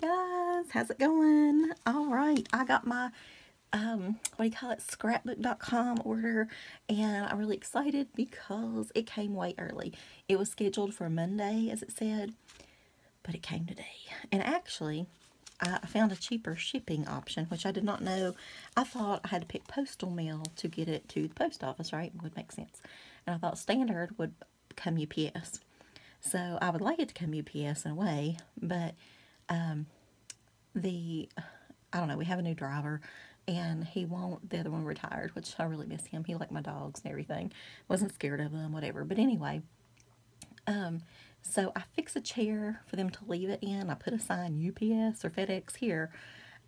guys, how's it going? All right, I got my um what do you call it scrapbook.com order and I'm really excited because it came way early. It was scheduled for Monday as it said, but it came today. And actually, I found a cheaper shipping option, which I did not know. I thought I had to pick postal mail to get it to the post office, right? Would make sense. And I thought standard would come UPS. So I would like it to come UPS in a way, but um, the, I don't know, we have a new driver and he won't, the other one retired, which I really miss him. He liked my dogs and everything. Wasn't scared of them, whatever. But anyway, um, so I fix a chair for them to leave it in. I put a sign UPS or FedEx here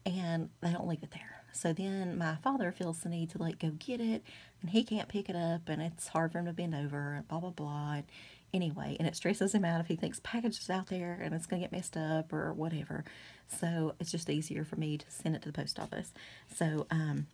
and they don't leave it there. So then my father feels the need to like go get it and he can't pick it up and it's hard for him to bend over and blah blah blah. And anyway, and it stresses him out if he thinks packages out there and it's gonna get messed up or whatever. So it's just easier for me to send it to the post office. So um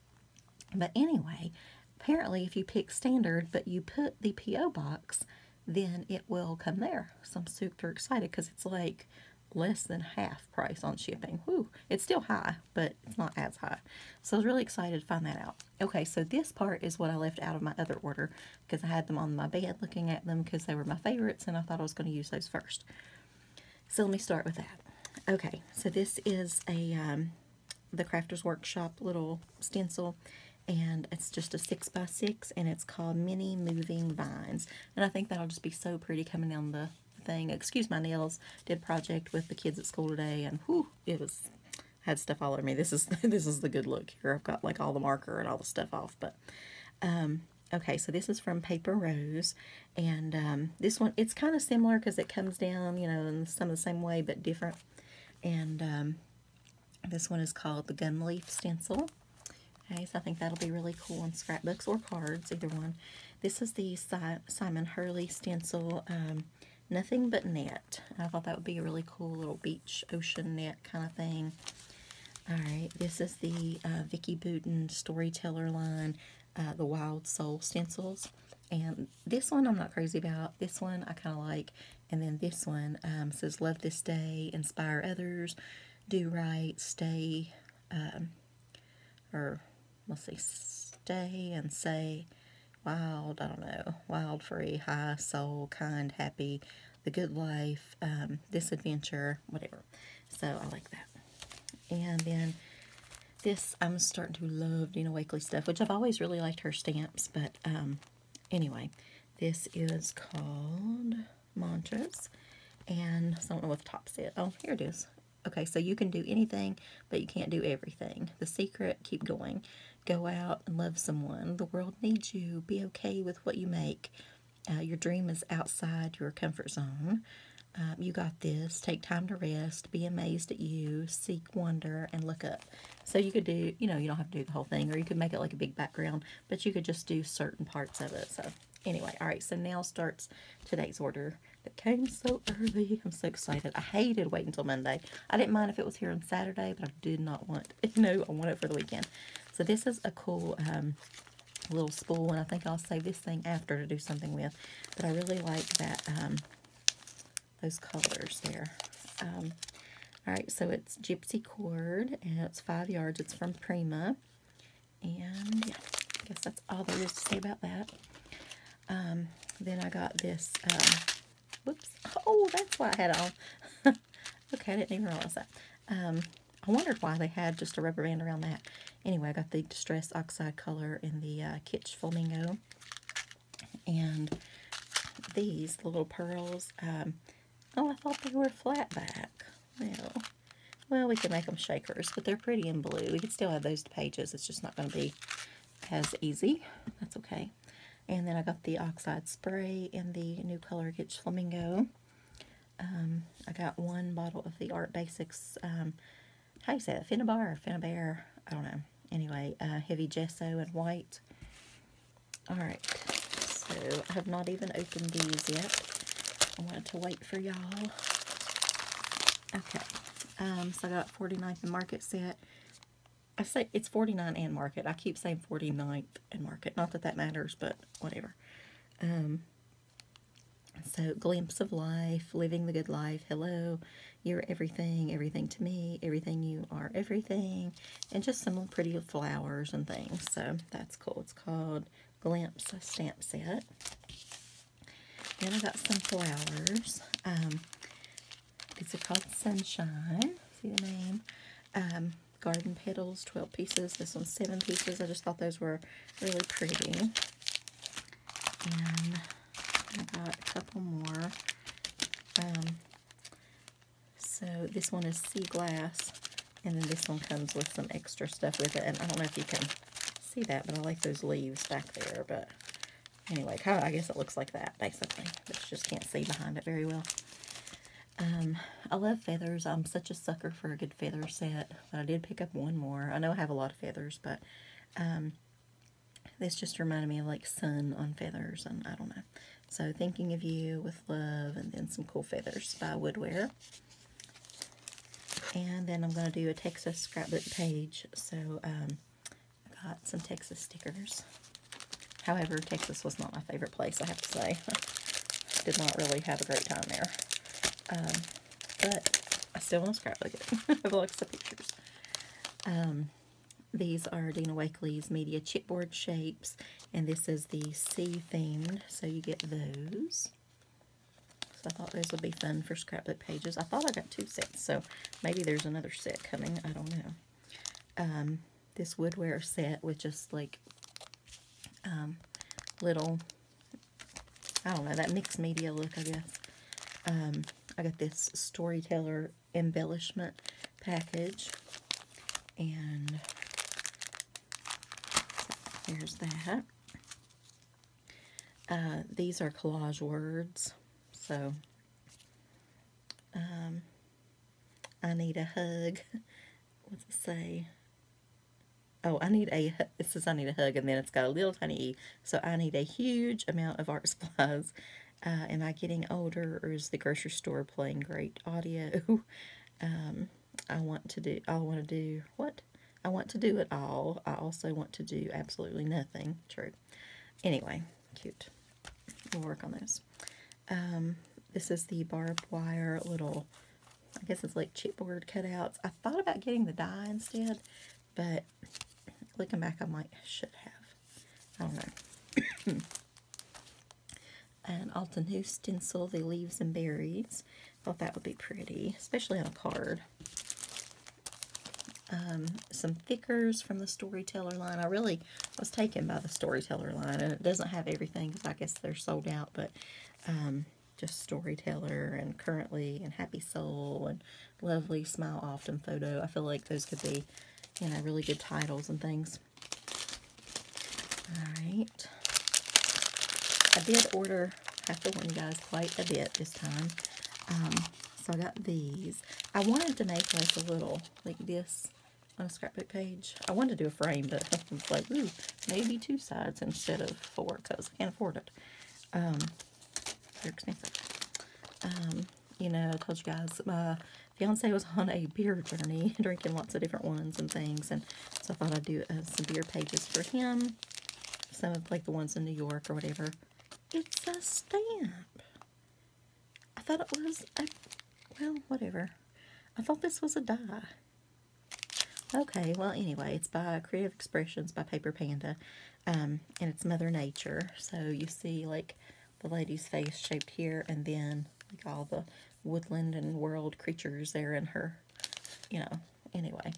but anyway, apparently if you pick standard but you put the PO box, then it will come there. So I'm super excited because it's like less than half price on shipping. Whew, it's still high, but it's not as high. So I was really excited to find that out. Okay, so this part is what I left out of my other order because I had them on my bed looking at them because they were my favorites and I thought I was going to use those first. So let me start with that. Okay, so this is a um, the Crafters Workshop little stencil and it's just a 6 by 6 and it's called Mini Moving Vines. And I think that'll just be so pretty coming down the thing. Excuse my nails. Did project with the kids at school today, and whew, it was had stuff all over me. This is this is the good look here. I've got like all the marker and all the stuff off, but um, okay. So this is from Paper Rose, and um, this one it's kind of similar because it comes down, you know, in some of the same way but different. And um, this one is called the Gum Leaf Stencil. Okay, so I think that'll be really cool on scrapbooks or cards, either one. This is the si Simon Hurley stencil. Um, Nothing but net. I thought that would be a really cool little beach ocean net kind of thing. Alright, this is the uh, Vicki Boutin Storyteller line, uh, the Wild Soul stencils. And this one I'm not crazy about. This one I kind of like. And then this one um, says, Love this day, inspire others, do right, stay, um, or let's see, stay and say, wild, I don't know, wild, free, high, soul, kind, happy, the good life, um, this adventure, whatever. So I like that. And then this, I'm starting to love Dina Wakley stuff, which I've always really liked her stamps. But um, anyway, this is called Mantras. And I don't know what the top said. Oh, here it is. Okay, so you can do anything, but you can't do everything. The secret, keep going. Go out and love someone. The world needs you. Be okay with what you make. Uh, your dream is outside your comfort zone. Um, you got this. Take time to rest. Be amazed at you. Seek wonder and look up. So you could do, you know, you don't have to do the whole thing, or you could make it like a big background, but you could just do certain parts of it. So anyway, all right, so now starts today's order that came so early. I'm so excited. I hated waiting until Monday. I didn't mind if it was here on Saturday, but I did not want, you know, I want it for the weekend. So this is a cool um, little spool, and I think I'll save this thing after to do something with. But I really like that, um, those colors there. Um, all right, so it's Gypsy Cord, and it's five yards. It's from Prima. And, yeah, I guess that's all there is to say about that. Um, then I got this, um, whoops, oh, that's why I had on. okay, I didn't even realize that. Um, I wondered why they had just a rubber band around that. Anyway, I got the Distress Oxide color in the uh, Kitsch Flamingo. And these, little pearls, um, oh, I thought they were flat back. Well, well, we could make them shakers, but they're pretty in blue. We could still have those pages. It's just not going to be as easy. That's okay. And then I got the Oxide Spray in the new color Kitsch Flamingo. Um, I got one bottle of the Art Basics, um, how do you say that, Finnabar or Finnabar? I don't know anyway, uh, heavy gesso and white. Alright, so I have not even opened these yet. I wanted to wait for y'all. Okay, um, so I got 49th and Market set. I say it's 49 and Market. I keep saying 49th and Market. Not that that matters, but whatever. Um, So, glimpse of life, living the good life. Hello, you're everything, everything to me, everything you are, everything, and just some pretty flowers and things. So, that's cool. It's called Glimpse Stamp Set. Then I got some flowers. Um, these are called Sunshine. See the name? Um, garden petals, 12 pieces. This one's 7 pieces. I just thought those were really pretty. And I got a couple more. Um, so this one is sea glass. And then this one comes with some extra stuff with it. And I don't know if you can see that, but I like those leaves back there. But anyway, kind of, I guess it looks like that, basically. But you just can't see behind it very well. Um, I love feathers. I'm such a sucker for a good feather set. But I did pick up one more. I know I have a lot of feathers, but um, this just reminded me of like sun on feathers, and I don't know. So thinking of you with love, and then some cool feathers by Woodware. And then I'm going to do a Texas scrapbook page. So um, I got some Texas stickers. However, Texas was not my favorite place, I have to say. Did not really have a great time there. Um, but I still want to scrapbook it. I have lots of pictures. Um, these are Dina Wakley's Media Chipboard Shapes, and this is the sea themed, so you get those. I thought those would be fun for scrapbook pages. I thought I got two sets, so maybe there's another set coming. I don't know. Um, this woodware set with just like um, little, I don't know, that mixed media look, I guess. Um, I got this Storyteller embellishment package. And there's that. Uh, these are collage words. So, um, I need a hug. What's it say? Oh, I need a, it says I need a hug, and then it's got a little tiny e. So I need a huge amount of art supplies uh, am I getting older or is the grocery store playing great audio? um, I want to do, I want to do, what? I want to do it all. I also want to do absolutely nothing. True. Anyway, cute. We'll work on those. Um, this is the barbed wire little, I guess it's like chipboard cutouts. I thought about getting the die instead, but looking back, I might, should have. I don't know. an Altenew stencil, the leaves and berries. Thought that would be pretty, especially on a card. Um, some thickers from the Storyteller line. I really was taken by the Storyteller line, and it doesn't have everything because I guess they're sold out, but um, just Storyteller and Currently and Happy Soul and Lovely Smile Often Photo. I feel like those could be, you know, really good titles and things. All right. I did order, I have to warn you guys, quite a bit this time. Um, so I got these. I wanted to make like a little, like this, on a scrapbook page. I wanted to do a frame, but I was like, ooh, maybe two sides instead of four, because I can't afford it. Um, they're expensive. Um, you know, I told you guys, my fiance was on a beer journey, drinking lots of different ones and things, and so I thought I'd do uh, some beer pages for him. Some of, like, the ones in New York or whatever. It's a stamp. I thought it was a, well, whatever. I thought this was a die. Okay, well, anyway, it's by Creative Expressions by Paper Panda, um, and it's Mother Nature. So you see, like, the lady's face shaped here, and then, like, all the woodland and world creatures there in her, you know, anyway.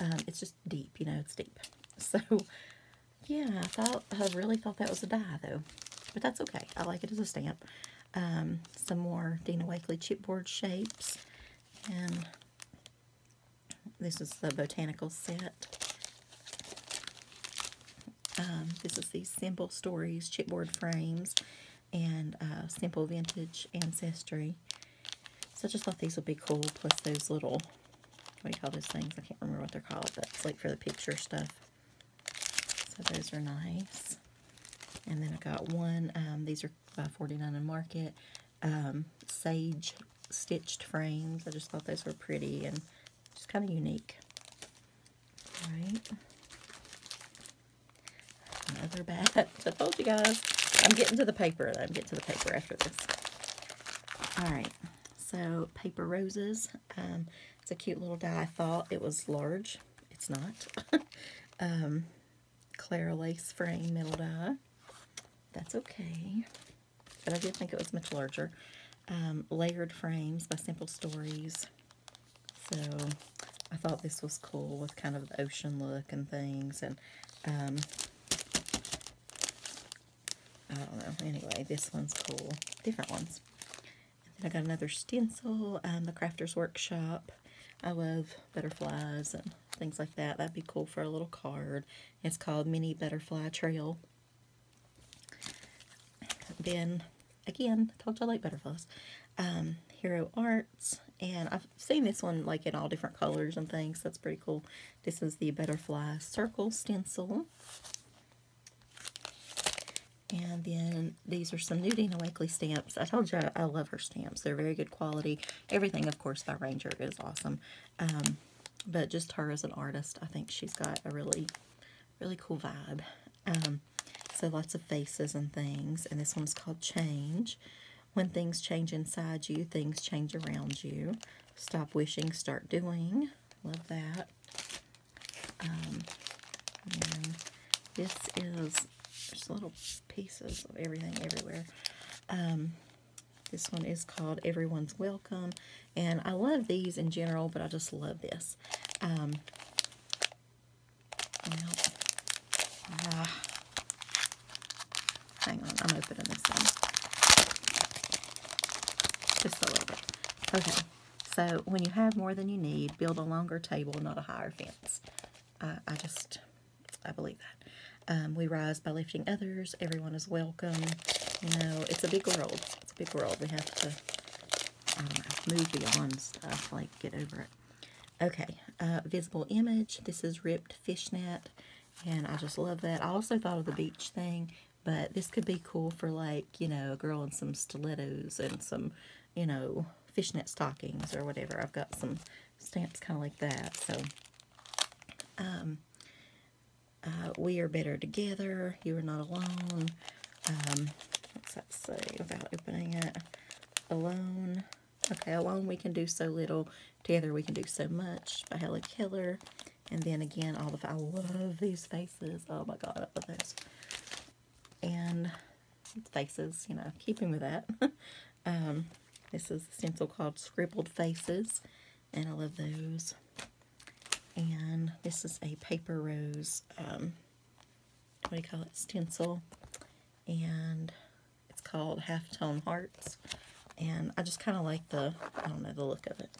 Um, it's just deep, you know, it's deep. So, yeah, I thought, I really thought that was a die, though but that's okay. I like it as a stamp. Um, some more Dina Wakley chipboard shapes. And this is the botanical set. Um, this is the Simple Stories chipboard frames and uh, Simple Vintage Ancestry. So I just thought these would be cool, plus those little, what do you call those things? I can't remember what they're called, but it's like for the picture stuff. So those are nice. And then I got one, um, these are by 49 in Market, um, sage stitched frames. I just thought those were pretty and just kind of unique. All right. Another batch. I told you guys, I'm getting to the paper. I'm getting to the paper after this. All right, so paper roses. Um, it's a cute little die. I thought it was large. It's not. um, Clara lace frame metal die. That's okay. But I did think it was much larger. Um, layered frames by Simple Stories. So I thought this was cool with kind of the ocean look and things. And um, I don't know. Anyway, this one's cool. Different ones. And then I got another stencil, um, the Crafter's Workshop. I love butterflies and things like that. That'd be cool for a little card. It's called Mini Butterfly Trail. Then, again, I told you I like butterflies. Um, Hero Arts, and I've seen this one like in all different colors and things. That's pretty cool. This is the Butterfly Circle Stencil. And then these are some new Dina Wakley stamps. I told you I, I, love her stamps. They're very good quality. Everything, of course, by Ranger is awesome. Um, but just her as an artist, I think she's got a really, really cool vibe. Um, so lots of faces and things. And this one's called Change. When things change inside you, things change around you. Stop wishing, start doing. Love that. Um, this is just little pieces of everything everywhere. Um, this one is called Everyone's Welcome. And I love these in general, but I just love this. Um, uh, hang on, I'm opening this one. Just a little bit. Okay, so when you have more than you need, build a longer table, not a higher fence. Uh, I just, I believe that. Um, we rise by lifting others. Everyone is welcome. You know, it's a big world. It's a big world. We have to, move beyond stuff, like get over it. Okay, uh, visible image. This is ripped fishnet, and I just love that. I also thought of the beach thing, but this could be cool for like, you know, a girl in some stilettos and some, you know, fishnet stockings or whatever. I've got some stamps kind of like that, so, um, uh, we are better together. You are not alone. Um, what's that say without opening it? Alone. Okay, alone we can do so little. Together we can do so much by Helen Keller. And then again, all the I love these faces. Oh my god, I love those. And faces, you know, keeping with that. um, this is a stencil called Scribbled Faces, and I love those and this is a paper rose, um, what do you call it, stencil, and it's called Halftone Hearts, and I just kind of like the, I don't know, the look of it.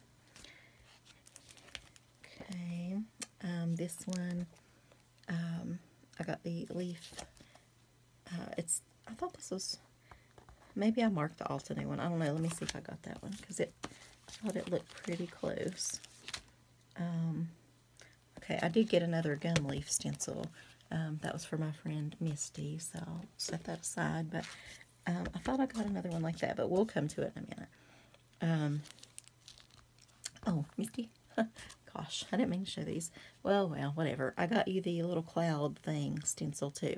Okay, um, this one, um, I got the leaf, uh, it's, I thought this was, maybe I marked the alternate one, I don't know, let me see if I got that one, because it, I thought it looked pretty close. Um, Okay, I did get another gum leaf stencil. Um, that was for my friend Misty, so I'll set that aside. But um, I thought I got another one like that, but we'll come to it in a minute. Um, oh, Misty. Gosh, I didn't mean to show these. Well, well, whatever. I got you the little cloud thing stencil too.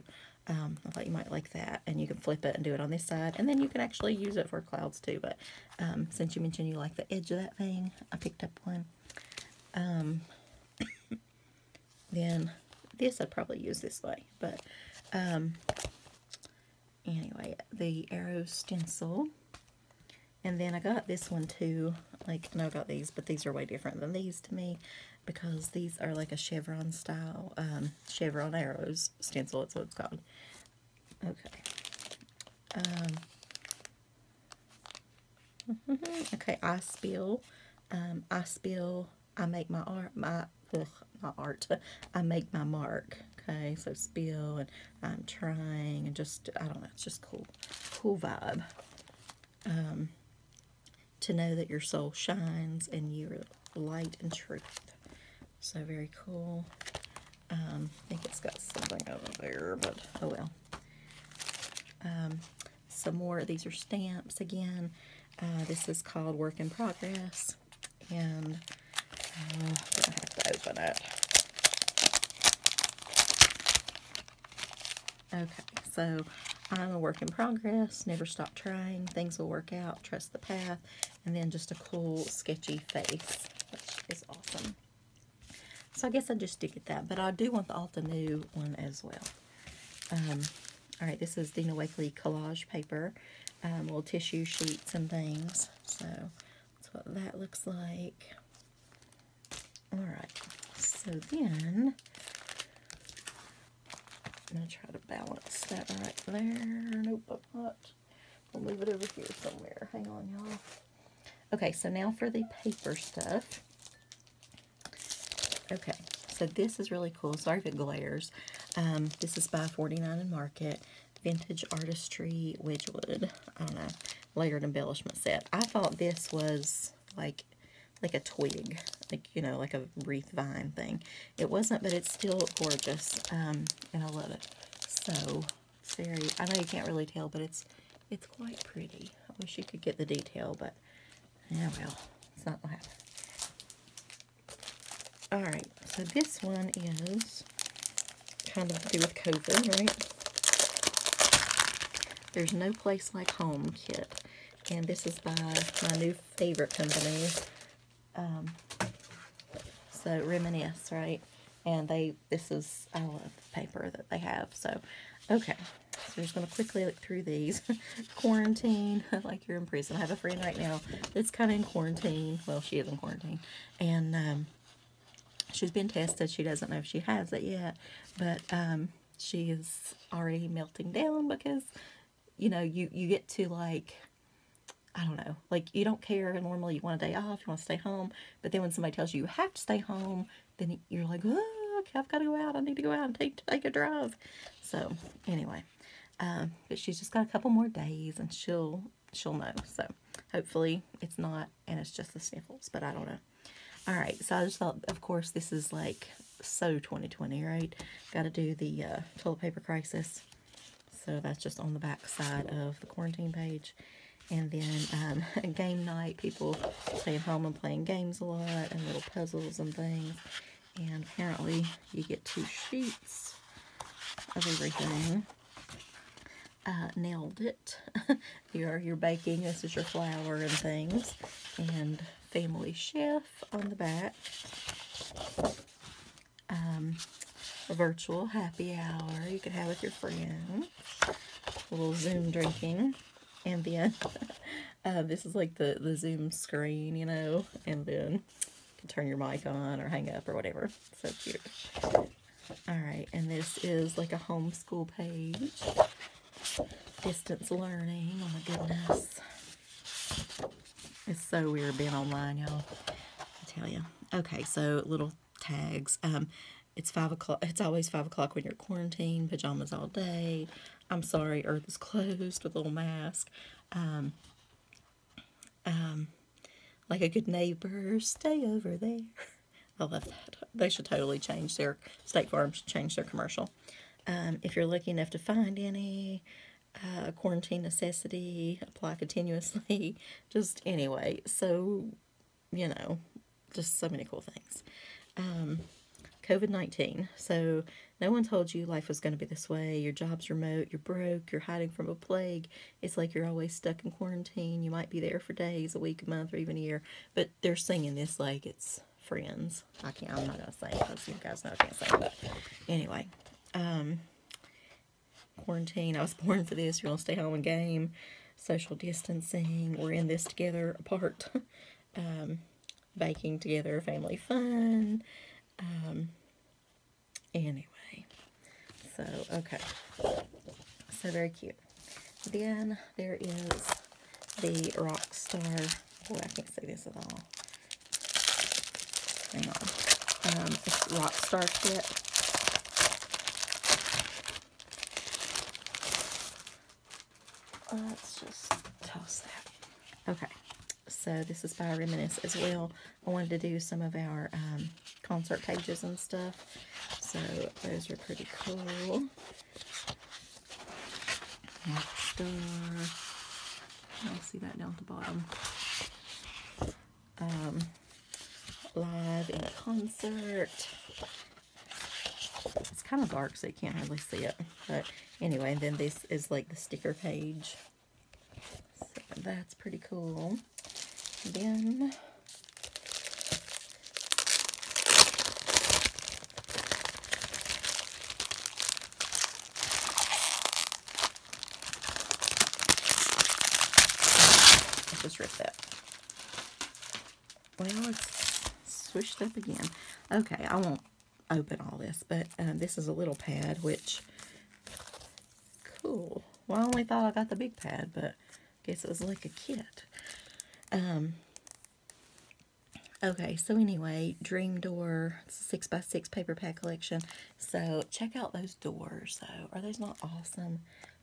Um, I thought you might like that. And you can flip it and do it on this side. And then you can actually use it for clouds too. But um, since you mentioned you like the edge of that thing, I picked up one. Um, then this I'd probably use this way. But um, anyway, the arrow stencil. And then I got this one too. Like, no, I got these, but these are way different than these to me because these are like a chevron style, um, chevron arrows stencil. That's what it's called. Okay. Um, okay, I spill. Um, I spill. I make my art. My ugh, not art, I make my mark. Okay, so spill and I'm trying and just, I don't know, it's just cool. Cool vibe. Um, to know that your soul shines and you're light and truth. So very cool. Um, I think it's got something over there, but oh well. Um, some more, these are stamps again. Uh, this is called Work in Progress. And uh, Open it. Okay, so I'm a work in progress, never stop trying, things will work out, trust the path, and then just a cool sketchy face, which is awesome. So I guess I just stick at that, but I do want the Altenew one as well. Um, all right, this is Dina Wakley collage paper, um, little tissue sheets and things. So that's what that looks like. All right, so then I'm going to try to balance that right there. Nope, I'm not. I'll move it over here somewhere. Hang on, y'all. Okay, so now for the paper stuff. Okay, so this is really cool. Sorry if it glares. Um, this is by 49 and Market. Vintage Artistry Wedgwood. I don't know. Layered embellishment set. I thought this was like like a twig, like, you know, like a wreath vine thing. It wasn't, but it's still gorgeous, um, and I love it. So, very, I know you can't really tell, but it's, it's quite pretty. I wish you could get the detail, but, yeah, well, it's not going to happen. Alright, so this one is kind of to do with COVID, right? There's No Place Like Home kit. And this is by my new favorite company, um, so reminisce, right? And they, this is, I love the paper that they have. So, okay. So we're just going to quickly look through these. quarantine, like you're in prison. I have a friend right now that's kind of in quarantine. Well, she is in quarantine. And um, she's been tested. She doesn't know if she has it yet. But um, she is already melting down because, you know, you, you get to like I don't know, like you don't care. Normally you want a day off, you want to stay home. But then when somebody tells you you have to stay home, then you're like, okay, I've got to go out. I need to go out and take, take a drive. So anyway, um, but she's just got a couple more days and she'll, she'll know. So hopefully it's not, and it's just the sniffles, but I don't know. All right. So I just thought, of course, this is like so 2020, right? Got to do the uh, toilet paper crisis. So that's just on the back side of the quarantine page. And then um, game night, people staying home and playing games a lot and little puzzles and things. And apparently you get two sheets of everything. Uh, nailed it. you're, you're baking, this is your flour and things. And Family Chef on the back. Um, a virtual happy hour you could have with your friends. A little Zoom drinking and then uh, this is like the, the Zoom screen, you know, and then you can turn your mic on or hang up or whatever. So cute. Alright, and this is like a homeschool page. Distance learning, oh my goodness. It's so weird being online, y'all. I tell you. Okay, so little tags. Um, it's five o'clock. It's always five o'clock when you're quarantined. Pajamas all day. I'm sorry, Earth is closed with a little mask. Um, um, like a good neighbor, stay over there. I love that. They should totally change their, State Farm should change their commercial. Um, if you're lucky enough to find any, uh, quarantine necessity, apply continuously, just anyway. So, you know, just so many cool things. Um, COVID-19. So no one told you life was going to be this way. Your job's remote. You're broke. You're hiding from a plague. It's like you're always stuck in quarantine. You might be there for days, a week, a month, or even a year. But they're singing this like it's friends. I can't, I'm not going to say it because you guys know I can't say it. But anyway, um, quarantine. I was born for this. You're going to stay home and game. Social distancing. We're in this together apart. um, baking together. Family fun. Um, anyway. So, okay. So very cute. Then there is the Rockstar. Oh, I can't say this at all. Hang on. Um, it's Rockstar kit. Let's just toss that. Okay. So this is by Reminisce as well. I wanted to do some of our um, concert pages and stuff. So those are pretty cool. Star. I'll see that down at the bottom. Um, live in concert. It's kind of dark, so you can't hardly see it. But anyway, then this is like the sticker page. So that's pretty cool. Then just rip that. Well, it's swished up again. Okay, I won't open all this, but um, this is a little pad, which, cool. Well, I only thought I got the big pad, but I guess it was like a kit. Um, okay, so anyway, Dream Door, 6x6 paper pad collection. So check out those doors, though. Are those not awesome?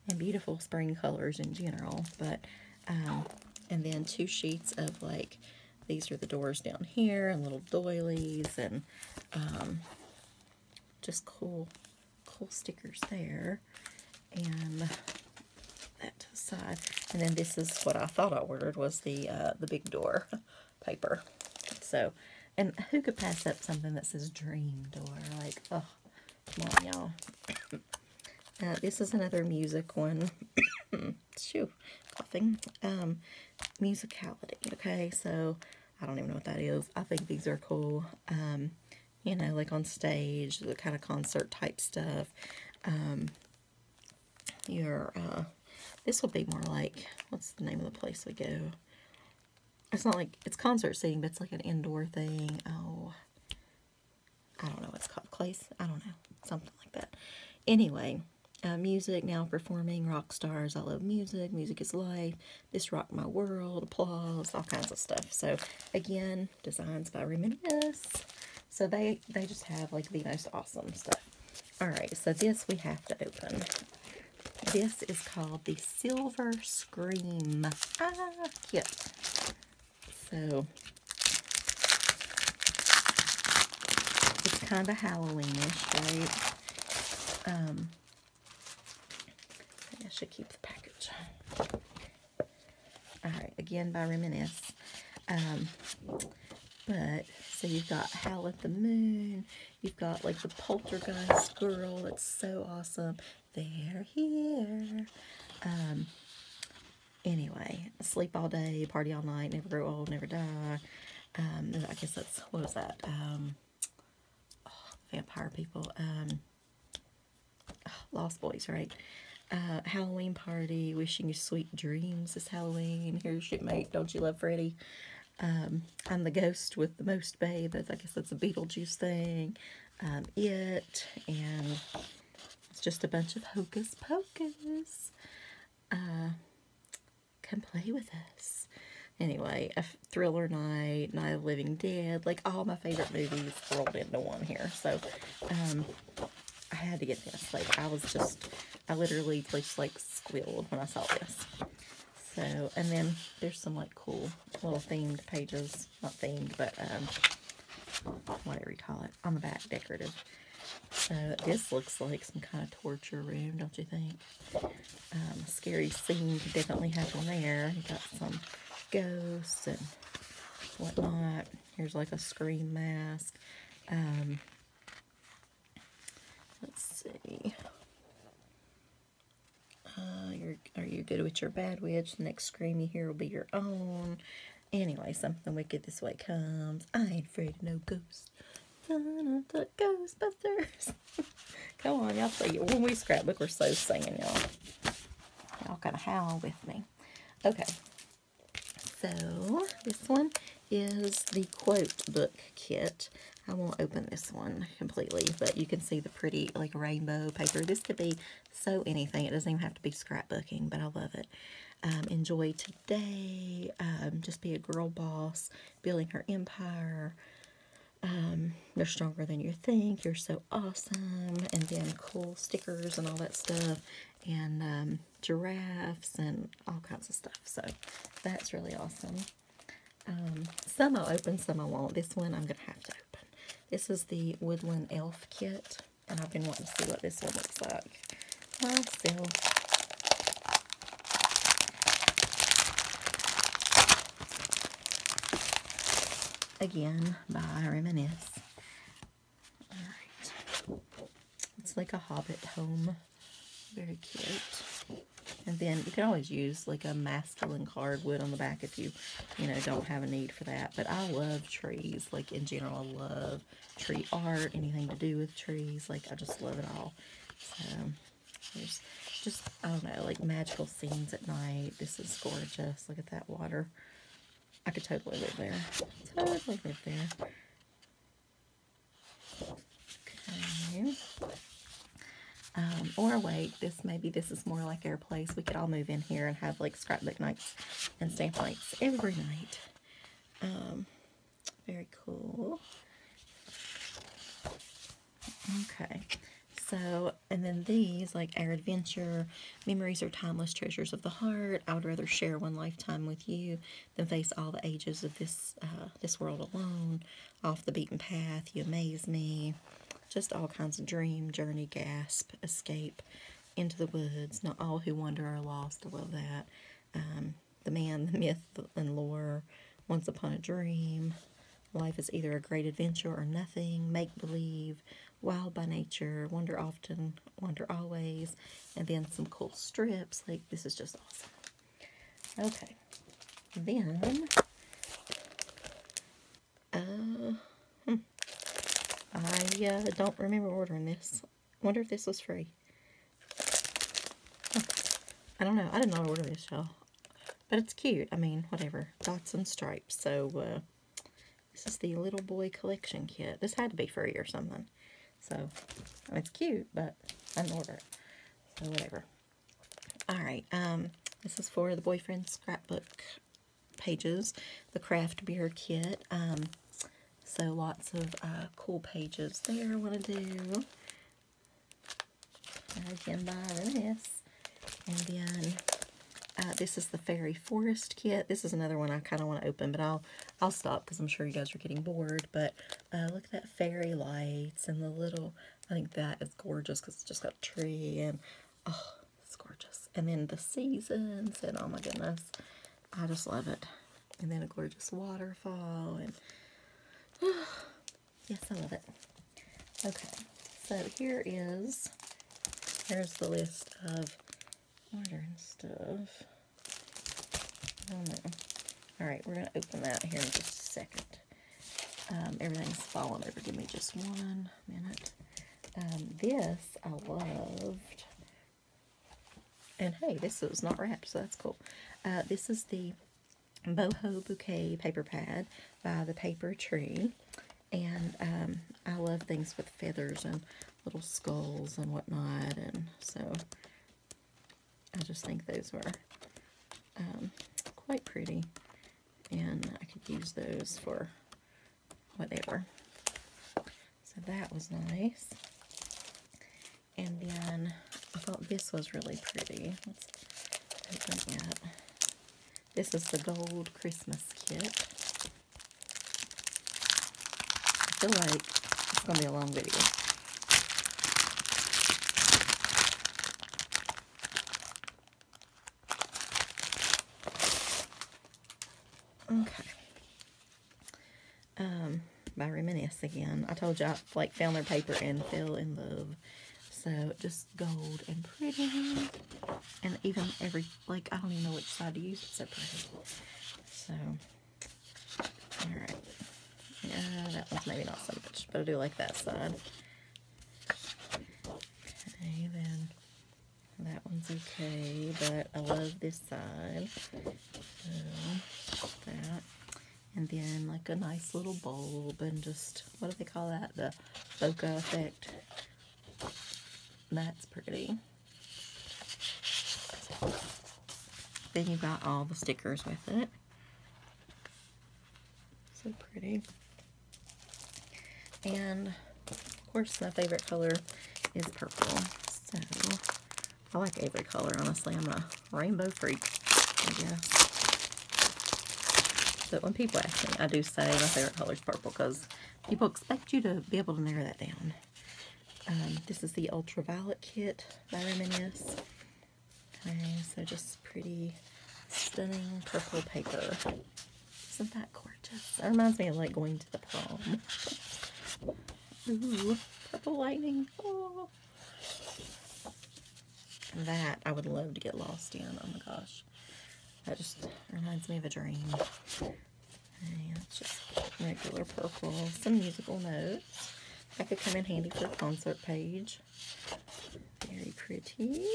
And beautiful spring colors in general, but um, and then two sheets of like these are the doors down here and little doilies and um, just cool cool stickers there. And that to the side. And then this is what I thought I ordered was the uh, the big door paper. So and who could pass up something that says dream door? Like oh come on y'all uh, this is another music one Shoo, coughing. Um, musicality, okay? So, I don't even know what that is. I think these are cool. Um, you know, like on stage, the kind of concert type stuff. Um, your, uh, this will be more like, what's the name of the place we go? It's not like, it's concert seating, but it's like an indoor thing. Oh, I don't know what's called. Place? I don't know. Something like that. Anyway, uh, music, now performing, rock stars, I love music, music is life, this rocked my world, applause, all kinds of stuff. So again, designs by Reminisce. So they, they just have like the most awesome stuff. Alright, so this we have to open. This is called the Silver Scream. Ah. So it's kind of Halloweenish, right? Um, should keep the package. Alright, again by Reminisce. Um, but, so you've got Howl at the Moon. You've got like the Poltergeist Girl. That's so awesome. They're here. Um, anyway, sleep all day, party all night, never grow old, never die. Um, I guess that's, what was that? Um, oh, vampire people. Um, oh, Lost Boys, right? Uh, Halloween party, wishing you sweet dreams this Halloween. Here's your mate, don't you love Freddy? Um, I'm the ghost with the most babe. I guess that's a Beetlejuice thing. Um, it, and it's just a bunch of hocus pocus. Uh, come play with us. Anyway, a thriller night, Night of Living Dead, like all my favorite movies rolled into one here. So, um, I had to get this. Like, I was just I literally just like squealed when I saw this. So, and then there's some like cool little themed pages. Not themed, but um, whatever you call it. On the back, decorative. So this looks like some kind of torture room, don't you think? Um, scary scene could definitely happen there. You got some ghosts and whatnot. Here's like a scream mask. Um, let's see. Uh, are you good with your bad witch? The next scream you hear will be your own. Anyway, something wicked this way comes. I ain't afraid of no ghosts. Ghostbusters. Come on, y'all play. When we scrapbook, we're so singing, y'all. Y'all gotta howl with me. Okay. So, this one is the quote book kit. I won't open this one completely, but you can see the pretty, like, rainbow paper. This could be so anything. It doesn't even have to be scrapbooking, but I love it. Um, enjoy today. Um, just be a girl boss. Building her empire. Um, you're stronger than you think. You're so awesome. And then cool stickers and all that stuff. And um, giraffes and all kinds of stuff. So that's really awesome. Um, some I'll open, some I won't. This one I'm going to have to. This is the Woodland Elf kit, and I've been wanting to see what this one looks like myself. Again, by Reminisce. Alright. It's like a hobbit home. Very cute. And then you can always use like a masculine cardwood on the back if you, you know, don't have a need for that. But I love trees. Like in general, I love tree art, anything to do with trees. Like I just love it all. So there's just, I don't know, like magical scenes at night. This is gorgeous. Look at that water. I could totally live there. Totally live there. Okay. Um, or wait, this maybe this is more like our place. We could all move in here and have like scrapbook nights and stamp nights every night. Um, very cool. Okay. So, and then these, like our adventure, memories are timeless treasures of the heart. I would rather share one lifetime with you than face all the ages of this uh, this world alone. Off the beaten path, you amaze me just all kinds of dream, journey, gasp, escape into the woods. Not all who wander are lost. I love that. Um, the man, the myth, and lore. Once upon a dream. Life is either a great adventure or nothing. Make believe. Wild by nature. Wonder often. Wonder always. And then some cool strips. Like, this is just awesome. Okay. Then. Uh. Hmm. I uh, don't remember ordering this. wonder if this was free. Huh. I don't know. I did not order this, y'all. But it's cute. I mean, whatever. Dots and stripes. So, uh, this is the Little Boy Collection Kit. This had to be free or something. So, I mean, it's cute, but I didn't order it. So, whatever. Alright, um, this is for the boyfriend scrapbook pages. The craft beer kit. Um, so lots of uh, cool pages there I want to do. Again by this. And then uh, this is the Fairy Forest kit. This is another one I kind of want to open, but I'll I'll stop because I'm sure you guys are getting bored. But uh, look at that fairy lights and the little, I think that is gorgeous because it's just got a tree and, oh, it's gorgeous. And then the seasons and oh my goodness, I just love it. And then a gorgeous waterfall and yes, I love it. Okay, so here is, here's the list of ordering stuff. I don't. Alright, we're going to open that here in just a second. Um, everything's falling over. Give me just one minute. Um, this I loved. And hey, this is not wrapped, so that's cool. Uh, this is the Boho Bouquet paper pad by the Paper Tree. And um, I love things with feathers and little skulls and whatnot. And so I just think those were um, quite pretty. And I could use those for whatever. So that was nice. And then I thought this was really pretty. Let's open that. This is the gold Christmas kit. I feel like it's going to be a long video. Okay. Um, by Reminisce again. I told you I like found their paper and fell in love. So just gold and pretty. And even every, like, I don't even know which side to use. It's so pretty. So, alright. Yeah, that one's maybe not so much, but I do like that side. Okay, then that one's okay, but I love this side. So, that. And then like a nice little bulb and just, what do they call that? The bokeh effect. That's pretty. Then you've got all the stickers with it. So pretty. And, of course, my favorite color is purple. So, I like every color, honestly. I'm a rainbow freak, I guess. But when people ask me, I do say my favorite color is purple because people expect you to be able to narrow that down. Um, this is the Ultraviolet kit by Reminisce. Okay, so just pretty, stunning purple paper. Isn't that gorgeous? That reminds me of like going to the prom. Ooh, purple lightning. Oh. that I would love to get lost in. Oh my gosh. That just reminds me of a dream. And it's just regular purple. Some musical notes. That could come in handy for a concert page. Very pretty.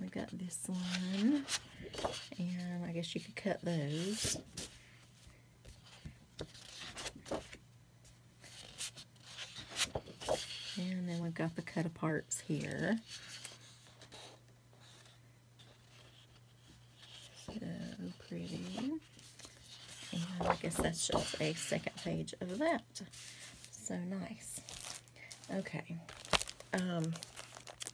We've got this one. And I guess you could cut those. And then we've got the cut aparts here. So pretty. And I guess that's just a second page of that. So nice. Okay. Um,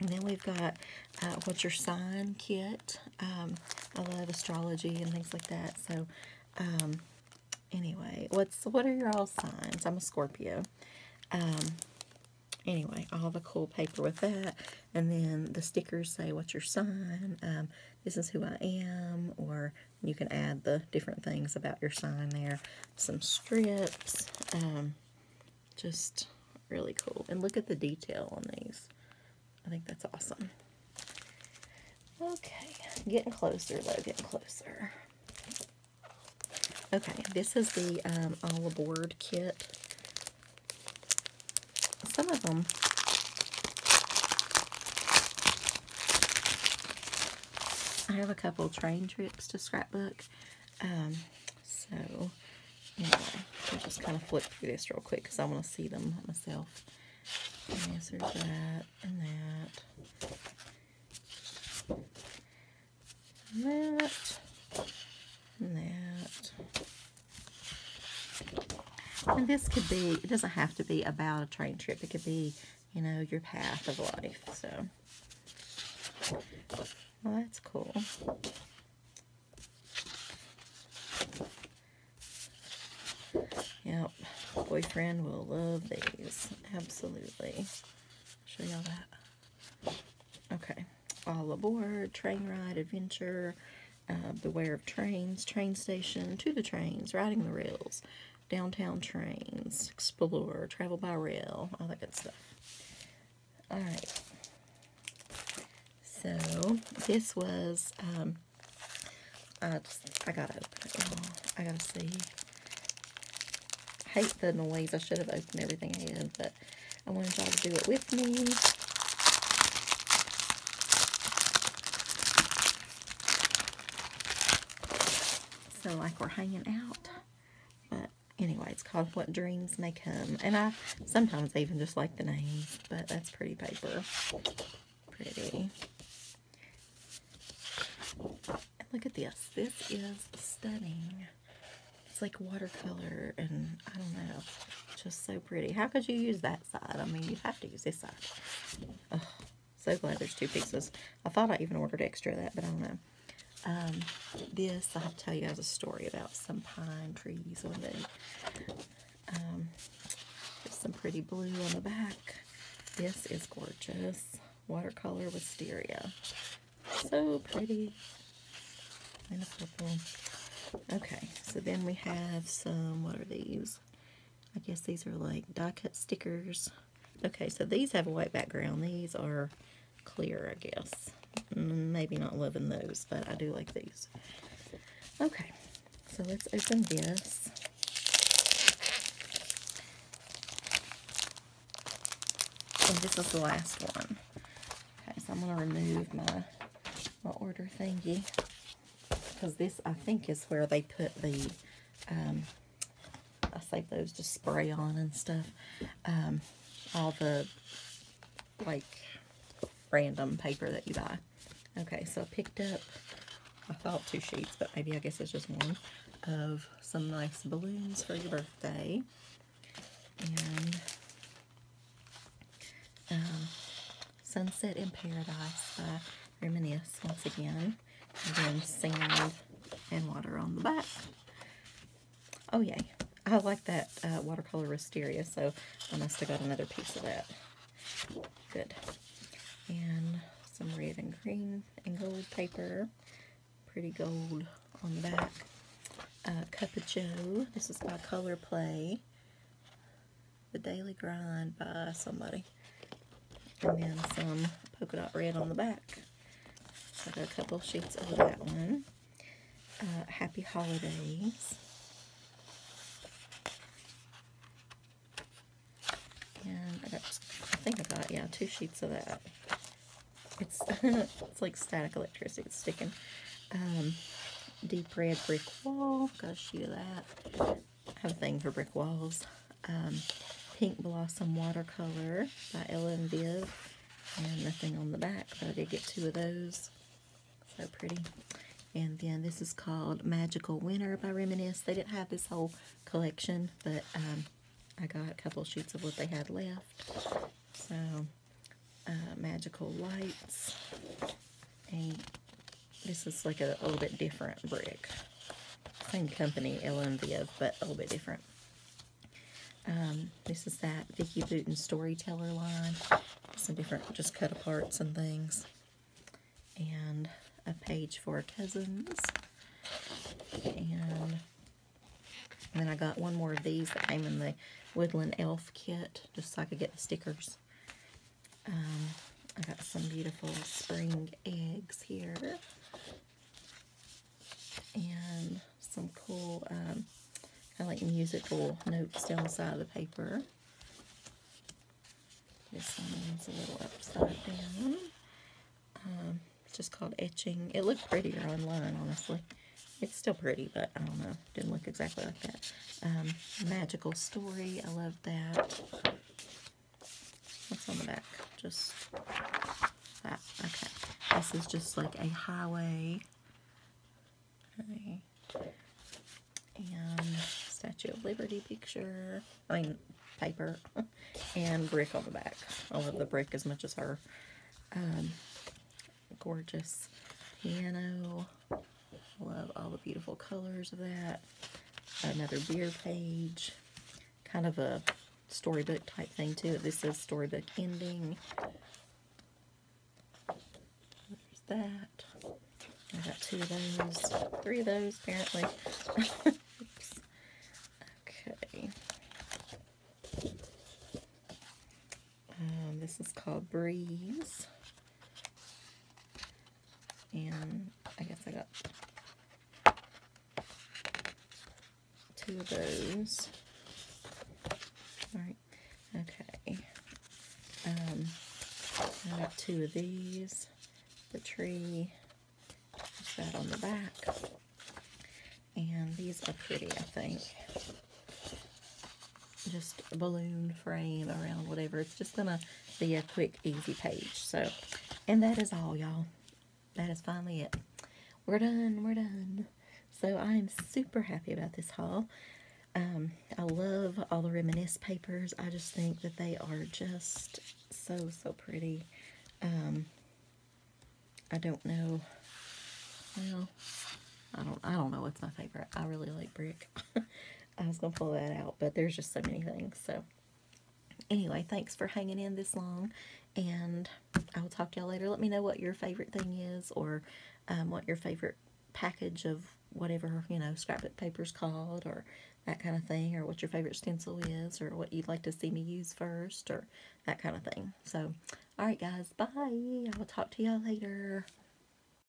and then we've got uh, What's Your Sign kit. Um, I love astrology and things like that. So, um, anyway, what's what are your all signs? I'm a Scorpio. Um, anyway, all the cool paper with that. And then the stickers say what's your sign, um, this is who I am, or you can add the different things about your sign there. Some strips, um, just really cool. And look at the detail on these. I think that's awesome. Okay, getting closer though, getting closer. Okay, this is the um, All Aboard kit. Some of them I have a couple train trips to scrapbook. Um, so, anyway, I'll just kind of flip through this real quick because I want to see them myself. Yes, there's that and that. That. And that. And this could be, it doesn't have to be about a train trip. It could be, you know, your path of life. So, well, that's cool. Yep, boyfriend will love these. Absolutely. Show y'all that. Okay. All aboard, train ride, adventure, uh, beware of trains, train station, to the trains, riding the rails, downtown trains, explore, travel by rail, all that good stuff. All right. So this was, um, I just, I gotta open it. I gotta see. I hate the noise. I should have opened everything I had, but I wanted y'all to do it with me. Like we're hanging out. But anyway, it's called What Dreams May Come. And I sometimes even just like the names, but that's pretty paper. Pretty. And look at this. This is stunning. It's like watercolor and I don't know. Just so pretty. How could you use that side? I mean, you have to use this side. So glad there's two pieces. I thought I even ordered extra of that, but I don't know. Um, this, I'll tell you as a story about some pine trees one day. Um, some pretty blue on the back. This is gorgeous. Watercolor wisteria. So pretty. And a purple. Okay, so then we have some, what are these? I guess these are like die cut stickers. Okay, so these have a white background. These are clear, I guess. Maybe not loving those, but I do like these. Okay, so let's open this. And this is the last one. Okay, so I'm going to remove my, my order thingy. Because this, I think, is where they put the, um, I save those to spray on and stuff. Um, all the, like, random paper that you buy. Okay, so I picked up, I thought two sheets, but maybe I guess it's just one, of some nice balloons for your birthday. And um, Sunset in Paradise by Reminisce once again. And then sand and water on the back. Oh, yay. I like that uh, watercolor wisteria, so I must have got another piece of that. Good and some red and green and gold paper. Pretty gold on the back. Uh, Cup of Joe. This is by Color Play. The Daily Grind by somebody. and then some polka dot red on the back. So I got a couple sheets of that one. Uh, Happy Holidays. And I got, I think I got, yeah, two sheets of that. It's, it's like static electricity. It's sticking. Um, deep red brick wall. Got a sheet of that. I have a thing for brick walls. Um, Pink Blossom Watercolor by Ellen Viv. And nothing on the back, but I did get two of those. So pretty. And then this is called Magical Winter by Reminisce. They didn't have this whole collection, but um, I got a couple sheets of what they had left. So, uh, Magical Lights. And this is like a, a little bit different brick. Same company, Ellen but a little bit different. Um, this is that Vicki Boutin Storyteller line. Some different just cut aparts and things. And a page for cousins. And, and then I got one more of these that came in the Woodland Elf kit, just so I could get the stickers. Um, I got some beautiful spring eggs here. And some cool, um, kind of like musical notes down the side of the paper. This one's a little upside down. Um, it's just called Etching. It looked prettier online, honestly. It's still pretty, but I don't know. Didn't look exactly like that. Um, magical Story. I love that. What's on the back? Just that. Okay. This is just like a highway. Okay. And Statue of Liberty picture. I mean, paper. and brick on the back. I love the brick as much as her. Um, gorgeous piano. Love all the beautiful colors of that. Another beer page. Kind of a storybook type thing too. This is storybook ending. There's that. I got two of those. Three of those apparently. Oops. Okay. Um, this is called Breeze. And I guess I got two of those. Alright, okay. Um, I got two of these. The tree, just that on the back. And these are pretty, I think. Just a balloon frame around whatever. It's just gonna be a quick, easy page. So, and that is all, y'all. That is finally it. We're done, we're done. So I'm super happy about this haul. Um, I love all the Reminisce papers. I just think that they are just so, so pretty. Um, I don't know. Well, I don't, I don't know what's my favorite. I really like brick. I was going to pull that out, but there's just so many things. So anyway, thanks for hanging in this long. And I will talk to y'all later. Let me know what your favorite thing is or um, what your favorite package of whatever, you know, scrapbook paper is called or that kind of thing, or what your favorite stencil is, or what you'd like to see me use first, or that kind of thing. So, alright guys, bye. I will talk to y'all later.